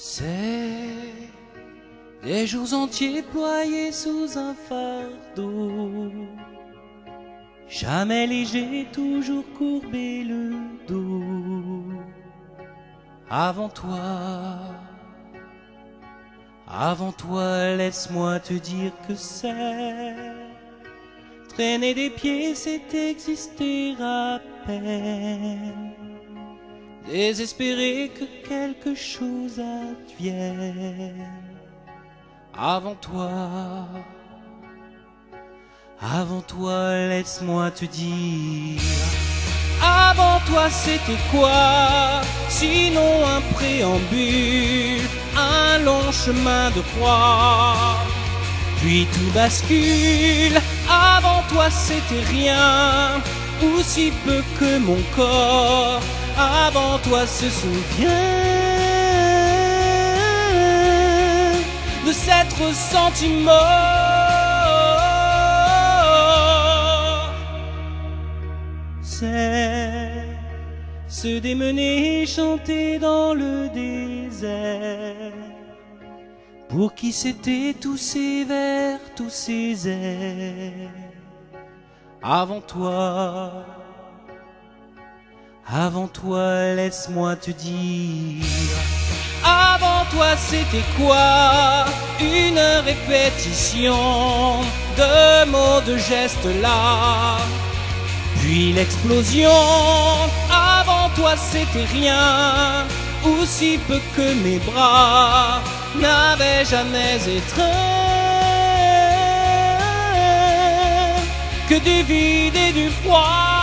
C'était des jours entiers ployés sous un fardeau. Jamais léger, toujours courbé le dos. Avant toi, avant toi, laisse-moi te dire que c'est traîner des pieds, c'est exister à peine. Désespérer que quelque chose advienne. Avant toi, avant toi, laisse-moi te dire. Avant toi, c'était quoi? Sinon un préambule, un long chemin de croix. Puis tout bascule. Avant toi, c'était rien, ou si peu que mon corps. Avant toi, se souvient de cet ressentiment. C'est se démener et chanter dans le désert. Pour qui c'était tous ces vers, tous ces airs Avant toi, avant toi, laisse-moi te dire. Avant toi, c'était quoi? Une répétition de mots, de gestes là. Puis l'explosion. Avant toi, c'était rien. Ou si peu que mes bras n'avaient jamais étreint que du vide et du froid.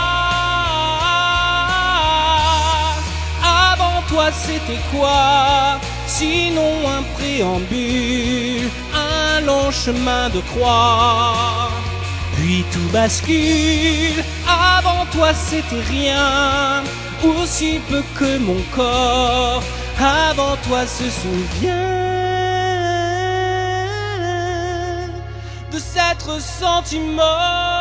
C'était quoi Sinon un préambule, un long chemin de croix. Puis tout bascule. Avant toi, c'était rien, aussi peu que mon corps. Avant toi, se souvient de cet ressentiment.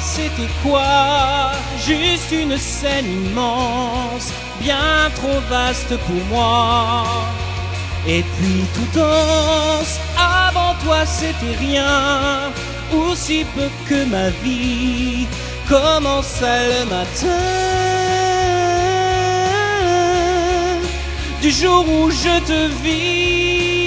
C'était quoi? Juste une scène immense, bien trop vaste pour moi. Et puis tout danse. Avant toi, c'était rien, aussi peu que ma vie commença le matin. Du jour où je te vis.